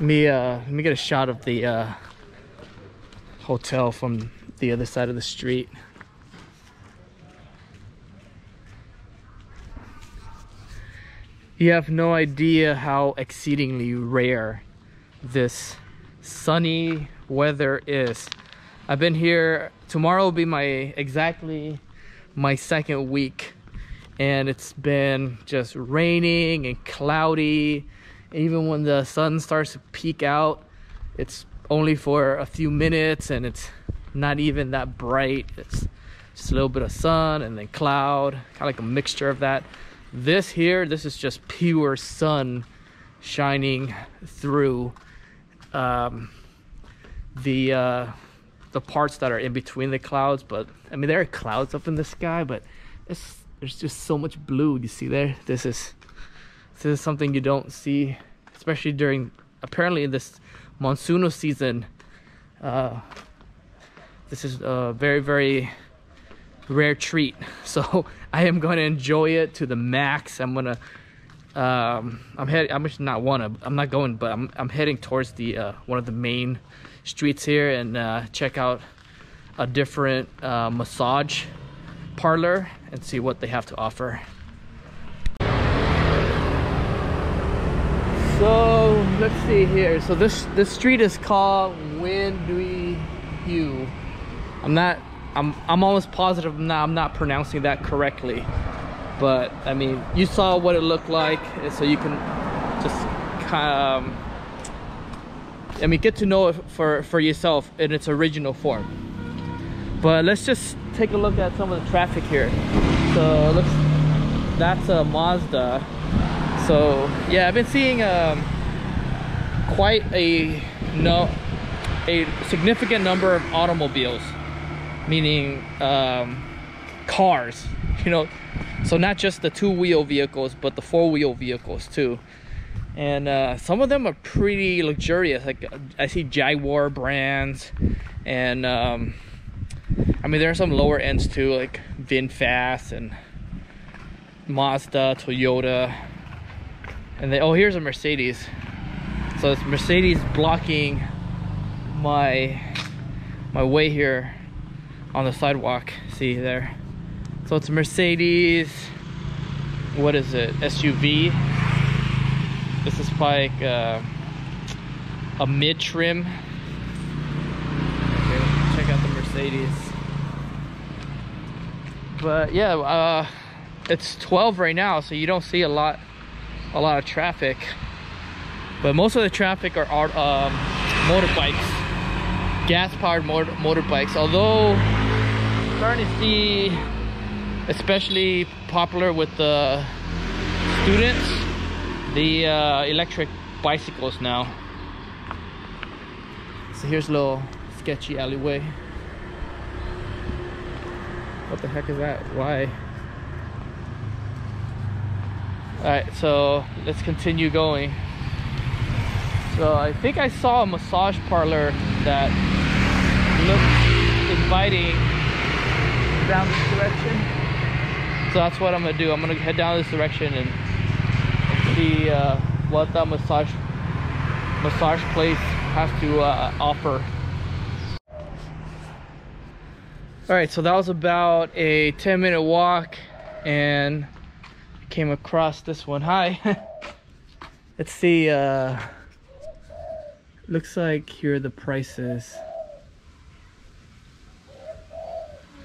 Let me uh let me get a shot of the uh hotel from the other side of the street. You have no idea how exceedingly rare this sunny weather is. I've been here tomorrow will be my exactly my second week and it's been just raining and cloudy even when the sun starts to peek out it's only for a few minutes and it's not even that bright. It's just a little bit of sun and then cloud kind of like a mixture of that. This here this is just pure sun shining through um, the uh, the parts that are in between the clouds but I mean there are clouds up in the sky but it's there's just so much blue you see there? This is this is something you don't see especially during apparently this monsoonal season. Uh, this is a very very rare treat. So I am going to enjoy it to the max. I'm gonna um, I'm heading I'm just not wanna I'm not going but I'm, I'm heading towards the uh, one of the main streets here and uh, check out a different uh, massage parlor and see what they have to offer. So let's see here. So this this street is called Dui Hue. I'm not I'm I'm almost positive I'm not, I'm not pronouncing that correctly. But I mean you saw what it looked like so you can just kind um, I mean get to know it for for yourself in its original form. But let's just take a look at some of the traffic here. So looks that's a Mazda. So yeah, I've been seeing um, quite a no a significant number of automobiles, meaning um, cars. You know, so not just the two-wheel vehicles, but the four-wheel vehicles too. And uh, some of them are pretty luxurious. Like I see Jaguar brands, and um, I mean, there are some lower ends too, like VinFast and Mazda, Toyota. And then, oh, here's a Mercedes. So it's Mercedes blocking my my way here on the sidewalk. See there. So it's Mercedes. What is it? SUV. This is like uh, a mid trim. Okay, check out the Mercedes but yeah uh, it's 12 right now so you don't see a lot a lot of traffic but most of the traffic are um, motorbikes gas powered motor motorbikes although starting to see especially popular with the students the uh, electric bicycles now so here's a little sketchy alleyway what the heck is that? Why? Alright, so let's continue going. So I think I saw a massage parlor that looked inviting down this direction. So that's what I'm gonna do. I'm gonna head down this direction and see uh, what that massage massage place has to uh, offer. all right so that was about a 10 minute walk and came across this one. Hi. Let's see uh looks like here the prices.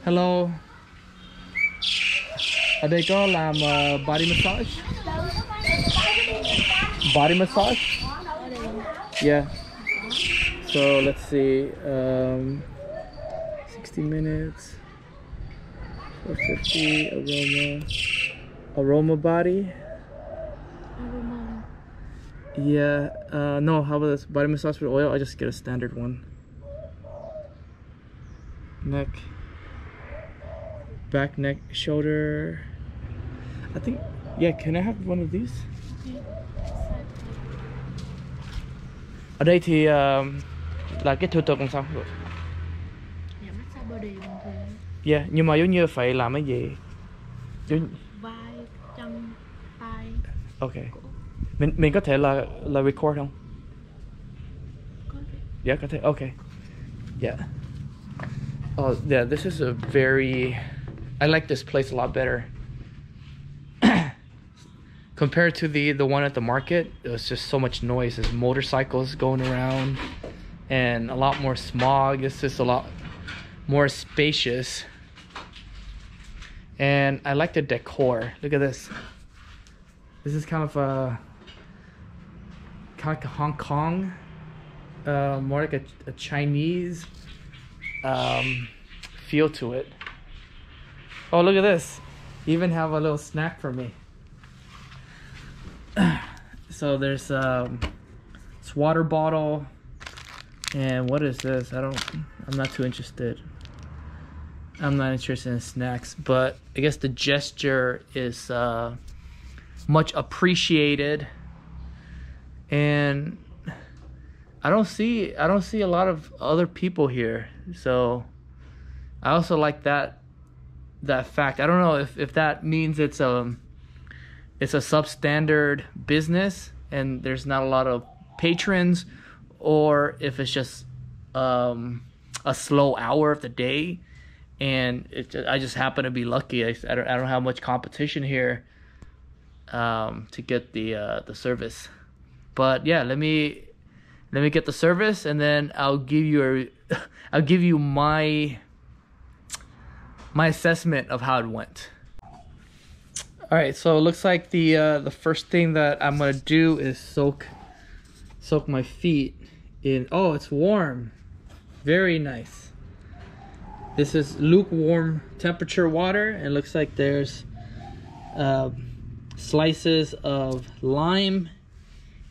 Hello. Ở đây có làm uh, body massage? Body massage? Yeah. So let's see um 60 minutes 450 aroma aroma body? Aroma. yeah uh no how about this? Body massage with oil? I just get a standard one. Neck. Back neck shoulder. I think yeah can i have one of these? Ở đây thì um, là cái thủ tục làm sao Dạ massage body bình thường. Yeah nhưng mà giống như phải làm cái gì? Giống Vai, chân, tay ok mình mình có thể là là record không Yeah, có thể. Okay. Yeah. Oh, yeah, this is a very I like this place a lot better. Compared to the the one at the market, it was just so much noise. There's motorcycles going around and a lot more smog. This is a lot more spacious. And I like the decor. Look at this. This is kind of a kind of like a Hong Kong, uh, more like a, a Chinese um, feel to it. Oh, look at this. Even have a little snack for me. so there's um, this water bottle. And what is this? I don't, I'm not too interested. I'm not interested in snacks, but I guess the gesture is uh, much appreciated. And I don't see I don't see a lot of other people here. So I also like that that fact. I don't know if, if that means it's a it's a substandard business and there's not a lot of patrons or if it's just um a slow hour of the day and it I just happen to be lucky. I, I, don't, I don't have much competition here um, to get the uh, the service. But yeah, let me let me get the service and then I'll give you a I'll give you my my assessment of how it went. All right, so it looks like the uh, the first thing that I'm gonna do is soak soak my feet in. Oh, it's warm, very nice. This is lukewarm temperature water. It looks like there's uh, slices of lime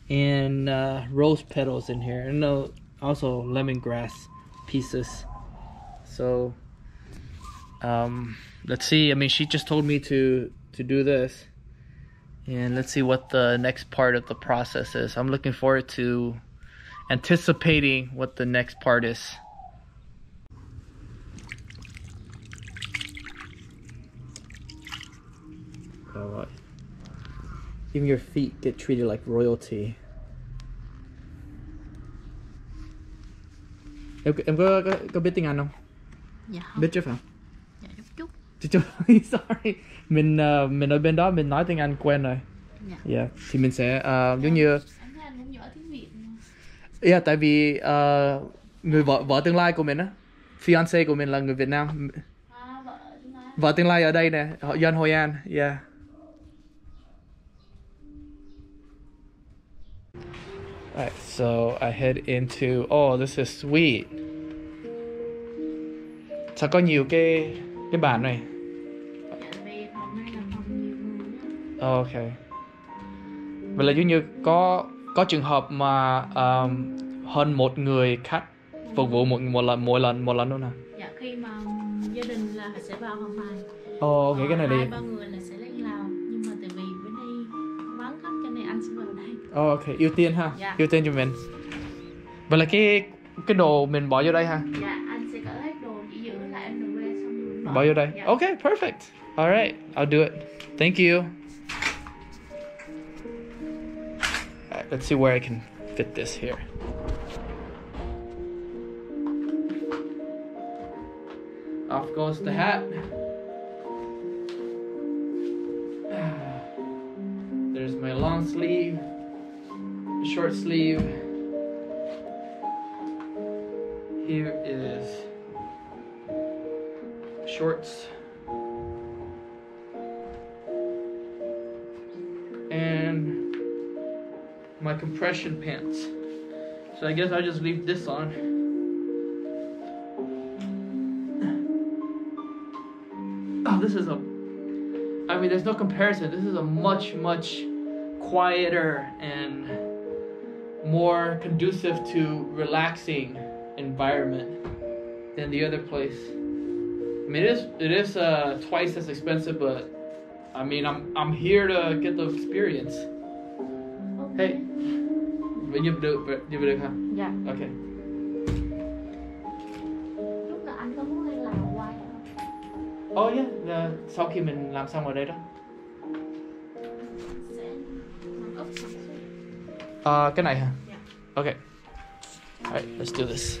and uh, rose petals in here, and uh, also lemongrass pieces. So um, let's see. I mean, she just told me to to do this, and let's see what the next part of the process is. I'm looking forward to anticipating what the next part is. Even your feet get treated like royalty. Em, em có, có, có biết tiếng Anh không? Dạ không. Biết phải không? Dạ chút chút. Chứ chứ, sorry. Mình uh, mình ở bên đó mình nói tiếng Anh quen rồi. Dạ. Yeah. Thì mình sẽ uh, giống như Anh thấy anh cũng giỏi tiếng Việt mà. Yeah, tại vì uh, người vợ vợ tương lai của mình á, fiance của mình là người Việt Nam. À, vợ chúng ta. Vợ tương lai ở đây nè, họ dân Hội An. Yeah. Alright, so I head into oh this is sweet. Sao có nhiều cái cái bàn này? Oh, okay. Vậy là giống như có có trường hợp mà um, hơn một người khách phục vụ một một lần mỗi lần một lần luôn hả? Dạ khi mà gia đình là sẽ vào phòng này. Ồ, oh, nghĩ cái này đi. hai ba người là sẽ Oh, ok, ưu tiên ha. Dạ. Ưu tiên cho mình. Vậy là cái cái đồ mình bỏ vô đây ha. Dạ anh sẽ cỡ hết đồ chỉ giữ lại anh đồ về xong rồi Bỏ vô đây. Dạ. Okay, perfect. All right, I'll do it. Thank you. Alright, let's see where I can fit this here. Off goes the hat. There's my long sleeve, short sleeve. Here is shorts and my compression pants. So I guess I'll just leave this on. Oh, this is a. I mean, there's no comparison. This is a much, much quieter and more conducive to relaxing environment than the other place. I mean, it is it is uh, twice as expensive, but I mean, I'm I'm here to get the experience. Ok. Hey, vậy giúp được giúp được hả? Dạ. Okay. Lúc nào anh có muốn lên lào quay không? Oh yeah, là sau khi mình làm xong ở đây đó. Sẽ nằm úp sẵn xuống. Cái này hả? Okay. All right, let's do this.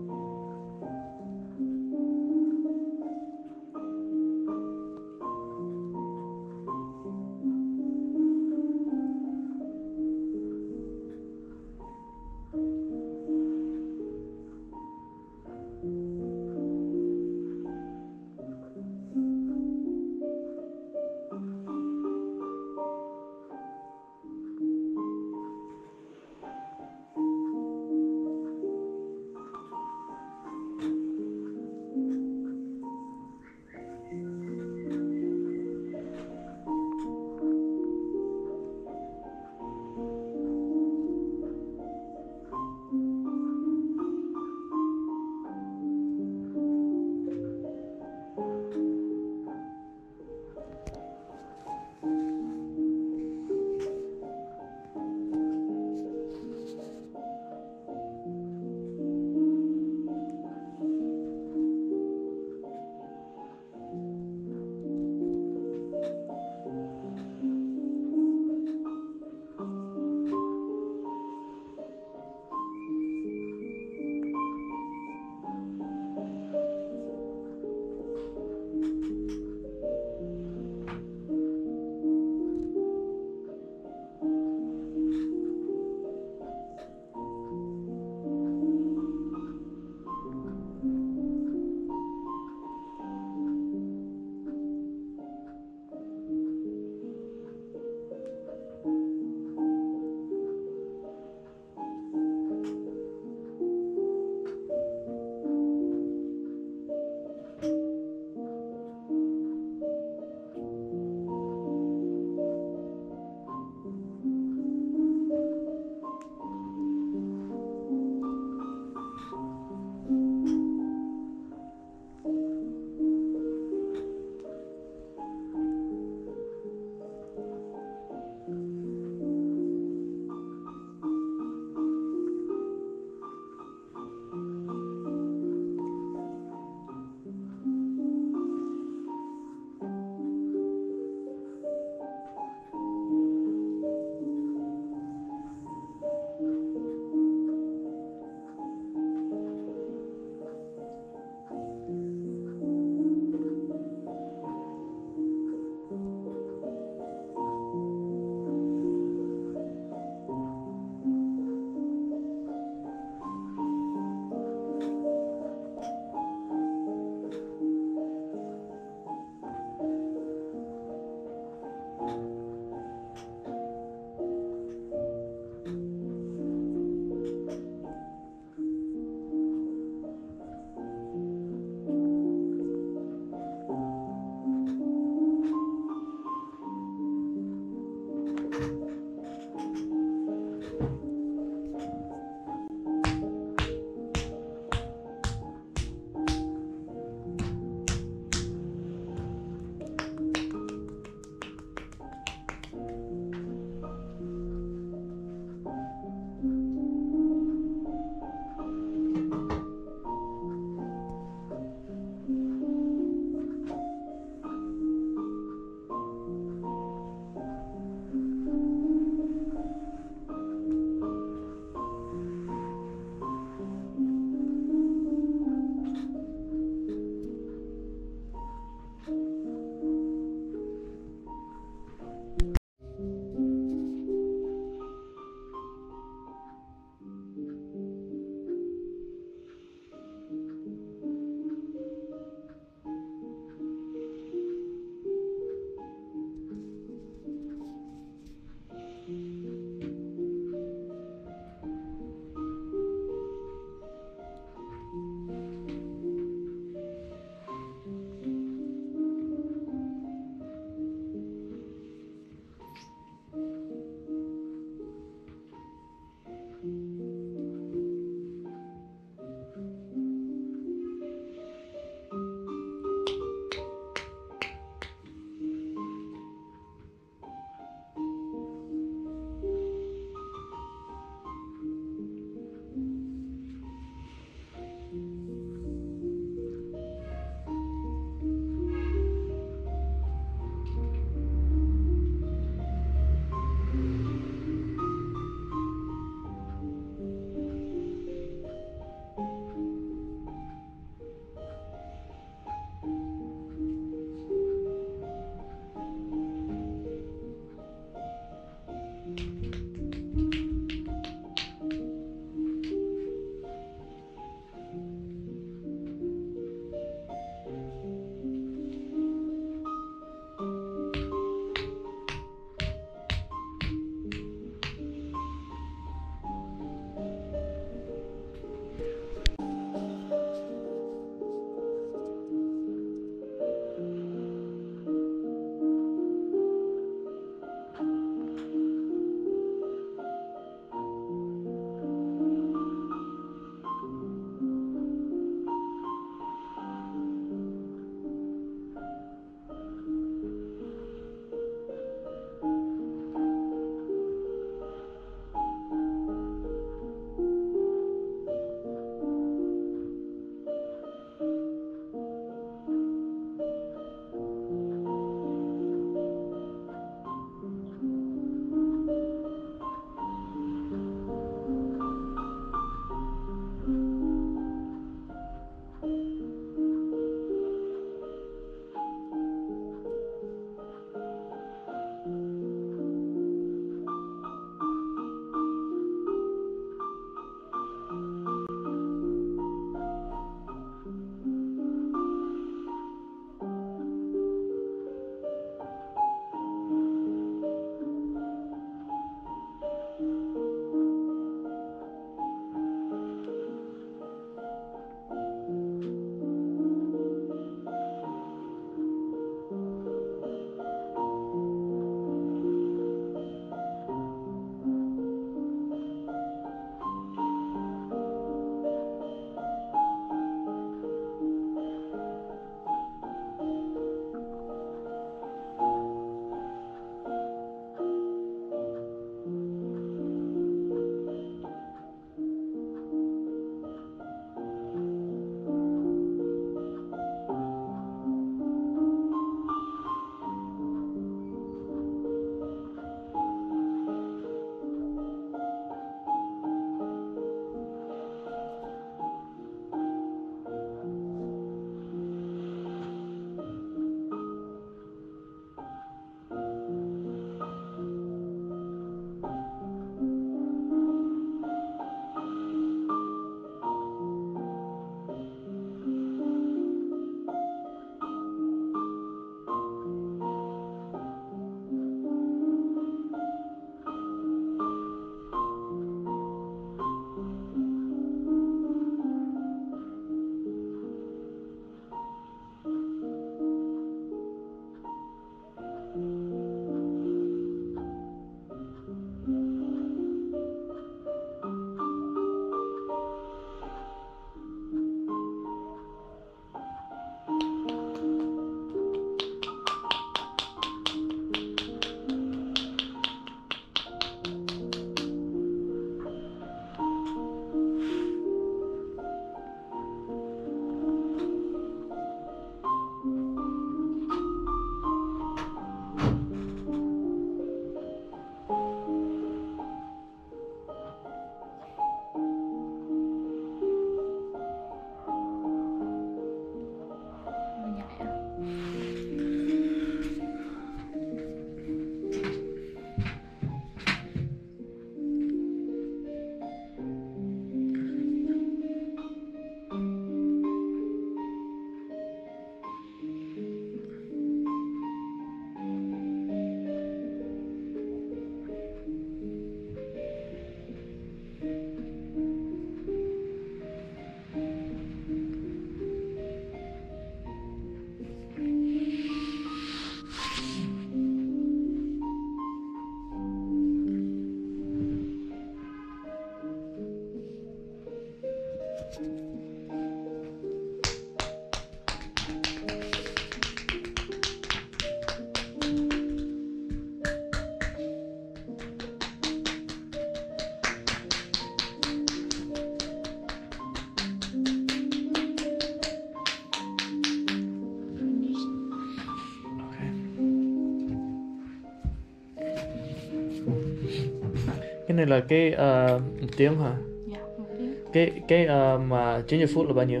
này là cái uh, một tiếng hả? Dạ, một tiếng. cái cái uh, mà 90 phút là bao nhiêu?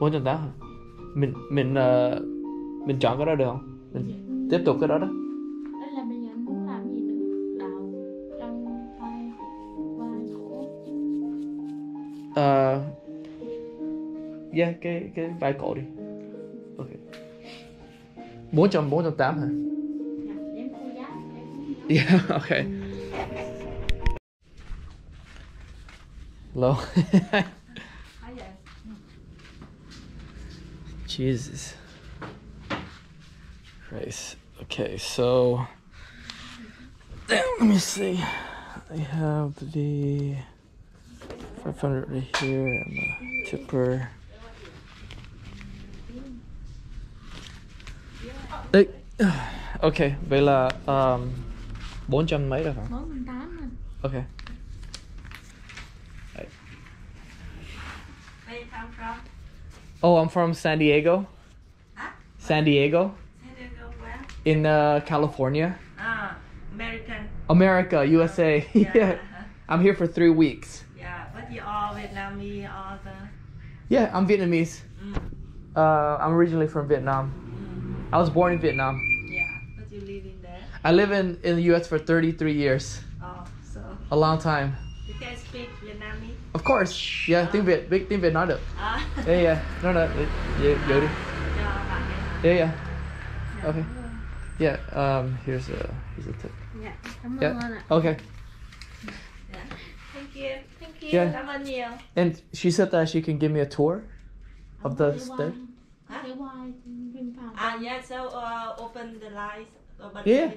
4 phần 8 hả? Mình mình uh, mình chọn cái đó được không? Mình yeah. tiếp tục cái đó đó. Uh, yeah cái cái vai cổ đi. Ok. Bốn trăm bốn trăm tám hả? Yeah, okay. Hello. Jesus Christ. Okay, so let me see. I have the 500 right here and the tipper. Ê, Ok, vậy là um, 400 mấy rồi phải không? Bốn mươi tám Ok. Where you come from? Oh, I'm from San Diego. Huh? San Diego San Diego where? in uh, California. Ah, American. America, USA. Yeah. yeah. I'm here for three weeks. Yeah, but you all Vietnamese, all the. Yeah, I'm Vietnamese. Mm, Uh, I'm originally from Vietnam. mm, I was born in Vietnam. yeah, but you live in there. I live in, in the US for 33 years. Oh, so A long time. you can speak Vietnamese. Of course. Yeah, tiếng Việt, biết tiếng Việt nói được. Ah, Yeah, yeah. No, no. Yeah, giữ đi. cho bạn nghe. Yeah, yeah. Okay. Yeah, um, here's a, here's a tip. Dạ, cảm ơn Yeah. anh ạ Okay. Yeah. Thank you. Thank you. Yeah. Cảm ơn nhiều. And she said that she can give me a tour of the Để state. quay- Hả? để quay phim phòng Ah, yeah, so uh, open the lights. Bật Yeah.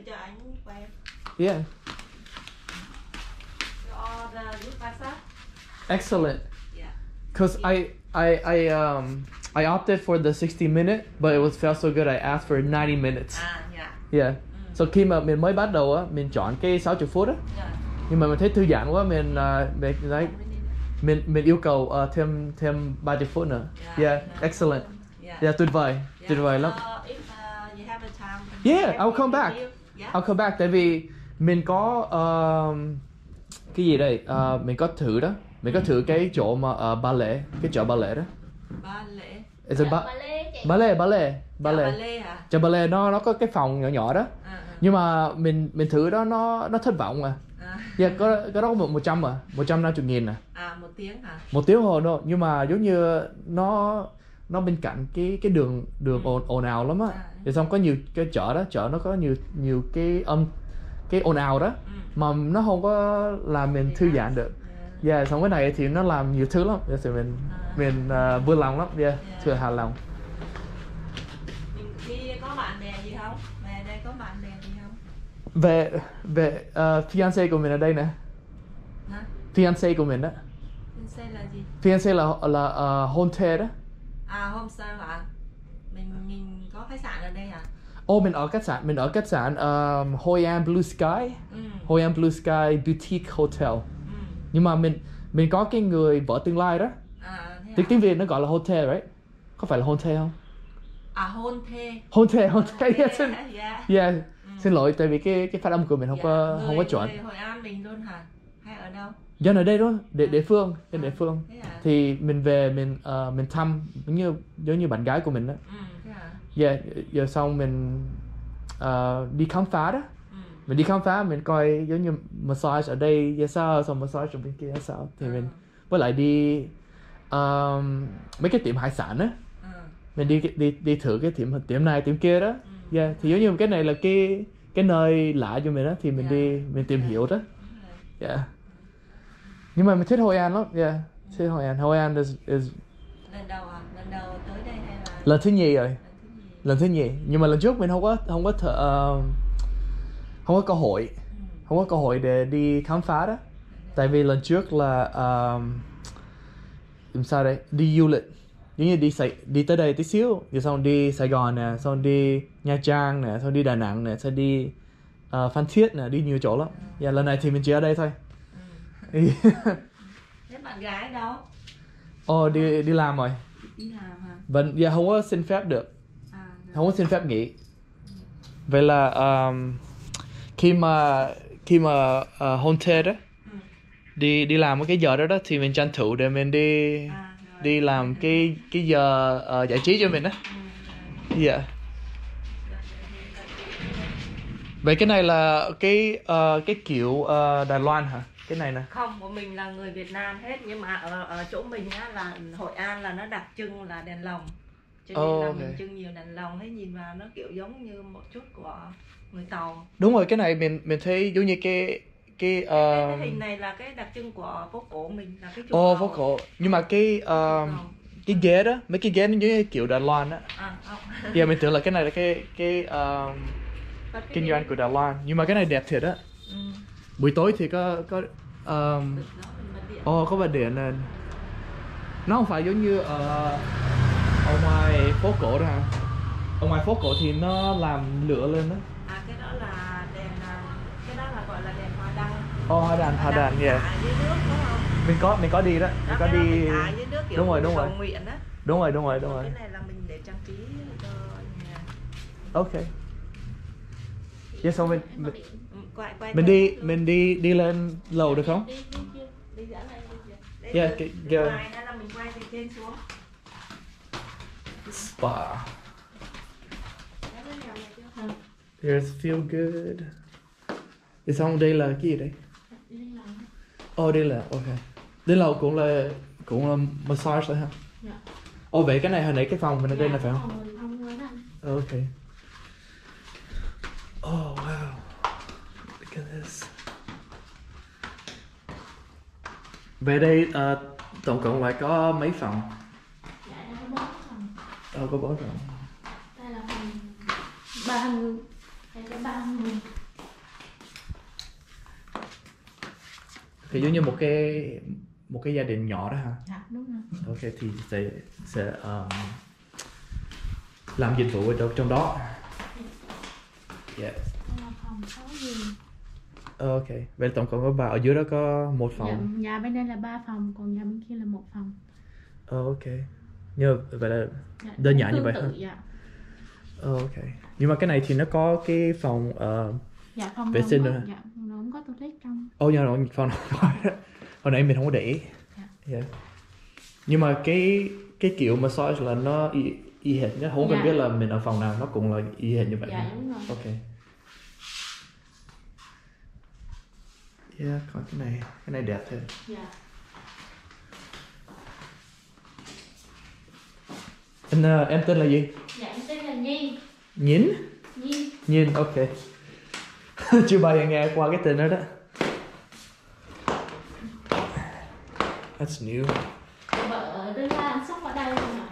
Yeah. Excellent. Yeah. Cause I I I um I opted for the 60 minute, but it was felt so good I asked for 90 minutes. Ah, yeah. Yeah. So khi mà mình mới bắt đầu á, mình chọn cái 60 phút á, Yeah. nhưng mà mình thấy thư giãn quá, mình uh, mình thấy mình mình yêu cầu uh, thêm thêm 30 phút nữa. Yeah. Yeah, excellent. Yeah. Yeah, tuyệt vời, tuyệt vời lắm. Uh, Yeah, I'll come back. Yeah. I'll come back tại vì mình có um, cái gì đây? Uh, mình có thử đó. Mình có thử cái chỗ mà uh, ba lễ, cái chợ ba lễ đó. Ba lễ. Is it ba Ba lê chị ba lễ, ba lễ, ba Chợ lễ. Ba lễ hả? Chợ ba lễ nó nó có cái phòng nhỏ nhỏ đó. À, à. Nhưng mà mình mình thử đó nó nó thất vọng à. À. Dạ có cái đó một một trăm à, một trăm năm chục nghìn à. À một tiếng hả? Một tiếng hồ đâu, nhưng mà giống như nó nó bên cạnh cái cái đường đường ồn ồn ào lắm á. À. Thì xong có nhiều cái chợ đó, chợ nó có nhiều nhiều cái âm cái ồn ào đó Ừ. mà nó không có làm mình thư giãn được. Yeah. Yeah, xong cái này thì nó làm nhiều thứ lắm. Yeah, thì mình À. mình uh, vui lòng lắm. Yeah, Yeah. thừa hài lòng. Đi có bạn bè gì không? Về đây có bạn bè gì không? về về uh, fiance của mình ở đây nè Hả? fiance của mình đó xe là gì? fiance là là uh, hôn thê đó À homestay hả? Khách sạn ở đây hả? ô mình ở khách sạn mình ở khách sạn um, Hoi An Blue Sky Ừ. Hoi An Blue Sky Boutique Hotel Ừ. nhưng mà mình mình có cái người vợ tương lai đó À thế tiếng à? tiếng Việt nó gọi là hotel right có phải là hôn thê không À hôn thê. hôn thê hôn thê yeah, xin, Dạ. yeah. xin lỗi tại vì cái cái phát âm của mình không Dạ, có không có người- chuẩn người Hội An mình luôn hả? Hay ở đâu? dân ở đây đó địa địa phương trên địa phương Thế hả? thì mình về mình ờ, mình thăm giống như giống như bạn gái của mình đó Ừ? Yeah, giờ xong mình ờ, đi khám phá đó Ừ. mình đi khám phá mình coi giống như massage ở đây ra sao xong massage ở bên kia ra sao thì Ừ. mình với lại đi um, mấy cái tiệm hải sản á Ừ. mình đi đi đi thử cái tiệm tiệm này tiệm kia đó yeah. thì giống như cái này là cái cái nơi lạ cho mình đó thì mình Yeah. đi mình tìm Yeah. hiểu đó yeah nhưng mà mình thích Hội An lắm yeah thích Hội An Hội An is, is Lần đầu à? Lần đầu tới đây hay là lần thứ nhì rồi lần thứ nhì. Nhưng mà lần trước mình không có không có thợ, ờ, không có cơ hội. Không có cơ hội để đi khám phá đó. Tại vì lần trước là um, làm sao đây? Đi du lịch. Giống như đi Sài, đi tới đây tí xíu. Rồi xong đi Sài Gòn nè xong đi Nha Trang nè xong đi Đà Nẵng nè xong đi uh, Phan Thiết nè đi nhiều chỗ lắm. Yeah, lần này thì mình chỉ ở đây thôi. Ừ. Thế bạn gái đâu? Ồ đi đi làm rồi. Đi làm hả? vẫn yeah, không có xin phép được. Không có xin phép nghỉ vậy là um, khi mà khi mà uh, hôn thê đó Ừ. đi đi làm cái giờ đó đó thì mình tranh thủ để mình đi À, rồi. đi làm cái cái giờ ờ, giải trí cho mình đó Ừ, rồi. yeah vậy cái này là cái ờ, cái kiểu ờ, Đài Loan hả cái này nè Không, của mình là người Việt Nam hết nhưng mà ở, ở chỗ mình á là Hội An là nó đặc trưng là đèn lồng. Cho nên Oh, là ok. mình trưng nhiều đèn lồng thấy nhìn vào nó kiểu giống như một chút của người Tàu. đúng rồi cái này mình mình thấy giống như cái cái cái, ờ, cái hình này là cái đặc trưng của phố cổ mình là cái ô bầu. phố cổ nhưng mà cái Bầu. cái ghế đó mấy cái ghế nó giống như kiểu Đài Loan á À, không. yeah mình tưởng là cái này là cái cái cái kinh doanh của Đài Loan nhưng mà cái này đẹp thiệt á Ừ. buổi tối thì có có um. Ồ có bật điện lên Nó không phải giống như ở, ở ngoài phố cổ đó hả ở ngoài phố cổ thì nó làm lửa lên đó à cái đó là đèn à, cái đó là gọi là đèn hoa đăng Ồ, hoa đàn, hoa đàn, dạ. Mình có, mình có đi đó, mình à, có đi. Đúng rồi, đúng rồi. Đúng rồi, đúng rồi, đúng rồi. Cái này là mình để trang trí cho nhà. Ok. Dạ xong mình mình, ừ, đi, mình đi đi lên lầu được dạ, không? Đi, đi, đi, đi, đi, đi, đi, đi, đi, đi, đi, đi, đi, đi, đi, đi, đi, spa. There's feel good Thì xong đây là cái gì đây? Ồ đây là ok Đây lầu cũng là cũng là massage thôi ha Dạ. Ồ vậy cái này hồi nãy cái phòng mình ở đây là phải không? Ok. Oh wow. Look at this. Về đây uh, tổng cộng lại có mấy phòng? Dạ đây có bốn phòng. Ờ có bốn phòng. Đây là phòng ba người. Đây ba người. Thì giống như một cái một cái gia đình nhỏ đó ha. Dạ đúng rồi. Ok thì sẽ sẽ um, làm dịch vụ ở đâu trong đó. Yeah. Phòng giường. Ok. Vậy tổng cộng có ba ở dưới đó có một Dạ, phòng. nhà bên đây là ba phòng, còn nhà bên kia là một phòng. Ok. Mà vậy là Dạ, Đơn giản như vậy hả? Dạ. Ờ, ok. Nhưng mà cái này thì nó có cái phòng ờ, Dạ phòng Vệ nó sinh rồi? Dạ phòng nó cũng có toilet trong. Ô nhờ rồi, phòng nào có. Hồi nãy mình không có để ý. Dạ. Yeah. Nhưng mà cái cái kiểu massage là nó y, y hệt nhá. Không cần Dạ. biết là mình ở phòng nào nó cũng là y hệt như vậy. Dạ đúng rồi. Ok. Yeah, có cái này, cái này đẹp thật. Dạ. Anh ờ, em tên là gì? Dạ em tên là Nhi. Nhìn? Nhi. Nhìn, ok. Chưa bao giờ nghe qua cái tên đó đó. That's new. Vợ Đương Lan sống ở đây luôn mà.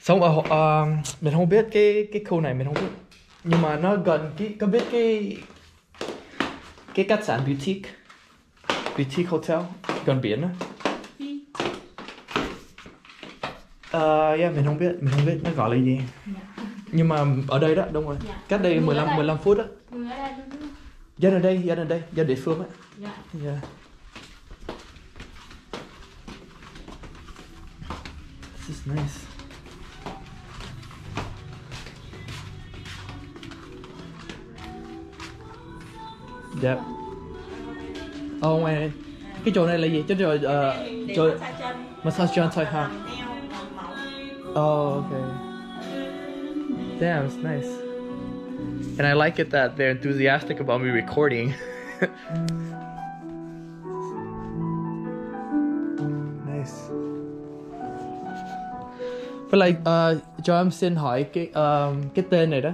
Xong ở ờ, mình không biết cái cái khu này mình không biết. Nhưng mà nó gần cái có biết cái cái khách sạn boutique boutique hotel gần biển á. Ờ, yeah, mình không biết, mình không biết nó gọi là gì. Dạ. Nhưng mà ở đây đó, đúng rồi. Dạ. Cách đây Người ở 15 đây. 15 phút á. Người ở đây? Dân ở đây, dân ở đây, dân địa phương á. Dạ. Yeah. This is nice. Yep. Ồ ngoài này. Cái chỗ này là gì? Chỗ chỗ uh, chỗ massage chân thôi hả? Oh, okay. Damn, it's nice. And I like it that they're enthusiastic about me recording. nice. Với lại uh, cho em xin hỏi cái um, cái tên này đó.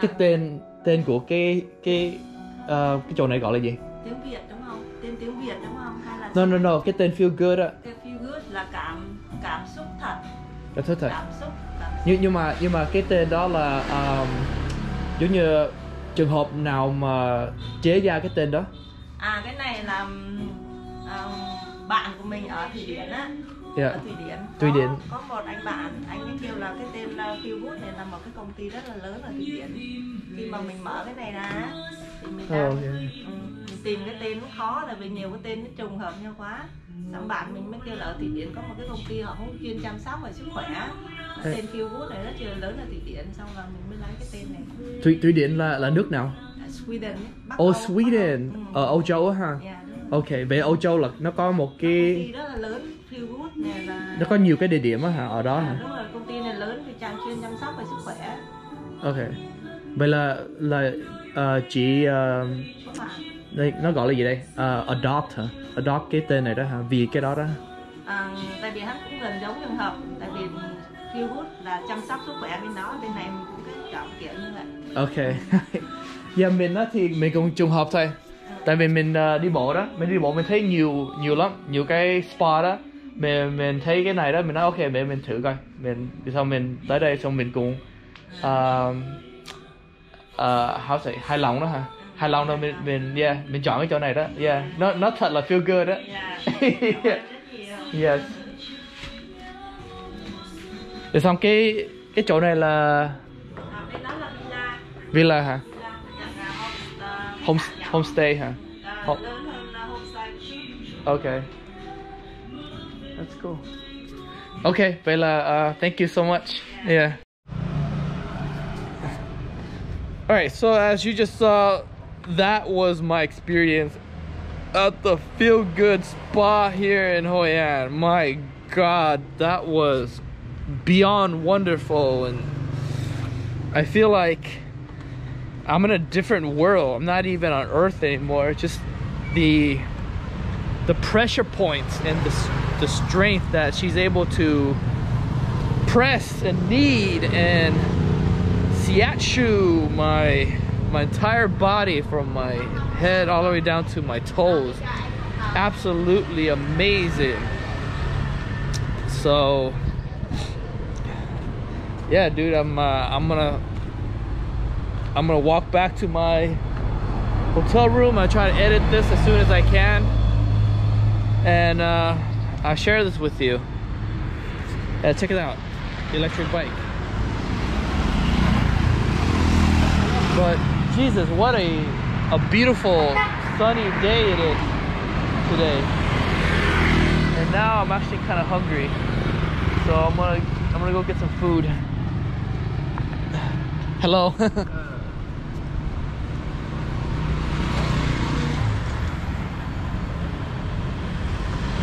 Cái À. tên tên của cái cái uh, cái chỗ này gọi là gì? tiếng việt đúng không tên tiếng việt đúng không hay là No no no, cái tên feel good á. cái feel good là cảm cảm xúc thật Là cảm xúc cảm xúc. Nhưng nhưng mà nhưng mà cái tên đó là um, giống như trường hợp nào mà chế ra cái tên đó? À cái này là um, bạn của mình ở thụy điển á. Dạ. Ở thụy điển. Thụy có, Điển. có một anh bạn anh ấy kêu là cái tên good này là một cái công ty rất là lớn ở thụy điển. Khi mà mình mở cái này ra thì mình oh, đang ừ, mình tìm cái tên nó khó tại vì nhiều cái tên nó trùng hợp nhau quá xong bạn mình mới kêu là ở thụy điển có một cái công ty họ cũng chuyên chăm sóc về sức khỏe. Nó tên feel good này rất là lớn ở thụy điển xong rồi mình mới lấy cái tên này. Thụy Thụy Điển là là nước nào? À, Sweden Bắc oh Âu, Sweden. Bắc Âu. ở Âu Châu á ha. Ừ. Yeah, rồi. ok về Âu Châu là nó có một công cái ty rất là lớn feel good này là nó có nhiều cái địa điểm hả? Ở đó à, hả? đúng rồi công ty này lớn thì chăm chuyên chăm sóc về sức khỏe. Ok. Vậy là là uh, chị uh, đây nó gọi là gì đây? Uh, adopt hả? Adopt cái tên này đó hả? Vì cái đó đó. À, tại vì hắn cũng gần giống trường hợp tại vì feel good là chăm sóc sức khỏe bên đó bên này mình cũng cái chọn kiểu như vậy. Ok. Dạ mình á thì mình cũng trùng hợp thôi. Tại vì mình ờ, đi bộ đó mình đi bộ mình thấy nhiều nhiều lắm nhiều cái spa đó. Mình mình thấy cái này đó mình nói ok để mình thử coi. Mình xong mình tới đây xong mình cũng uh, uh, how say hài lòng đó hả hài lòng đó mình mình yeah mình chọn cái chỗ này đó yeah nó nó thật là feel good đó yeah. Yes rồi xong cái cái chỗ này là là villa hả là home, homestay hả Home- là Okay. That's cool. Okay, Bella, uh, thank you so much. Yeah. Alright, so as you just saw, that was my experience at the Feel Good Spa here in Hoi An. My god, that was beyond wonderful. And I feel like I'm in a different world. I'm not even on Earth anymore. It's Just the the pressure points and the, the strength that she's able to press and knead and shiatsu my my entire body from my head all the way down to my toes. Absolutely amazing. So yeah dude i'm uh, i'm gonna i'm gonna walk back to my hotel room. I try to edit this as soon as i can. And uh, I'll share this with you. Yeah, check it out, electric bike. But Jesus, what a a beautiful sunny day it is today. And now I'm actually kind of hungry, so I'm gonna I'm gonna go get some food. Hello.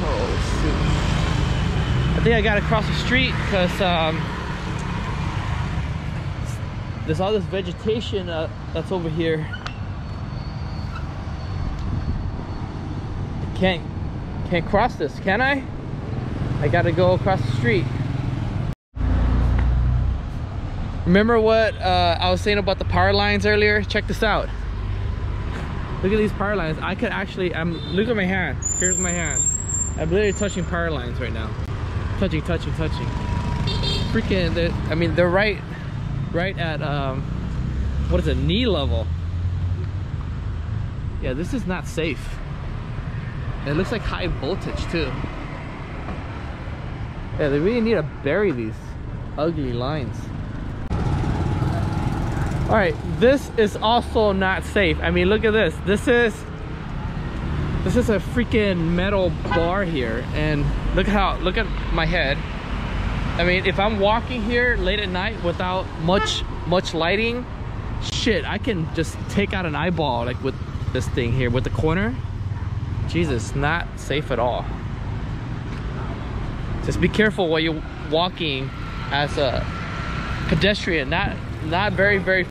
Oh. I think I gotta cross the street because um, there's all this vegetation uh, that's over here. Can't can't cross this, can I? I gotta go across the street. Remember what uh, I was saying about the power lines earlier? Check this out. Look at these power lines. I could actually, I'm, look at my hand. Here's my hand. I'm literally touching power lines right now. Touching, touching, touching. freaking, I mean, they're right, right at, um, what is it, knee level. Yeah, this is not safe. It looks like high voltage too. Yeah, they really need to bury these ugly lines. All right, this is also not safe. I mean, look at this. This is this is a freaking metal bar here, and look how look at my head. I mean, if I'm walking here late at night without much much lighting, shit, I can just take out an eyeball like with this thing here with the corner. Jesus, not safe at all. Just be careful while you're walking as a pedestrian, not not very very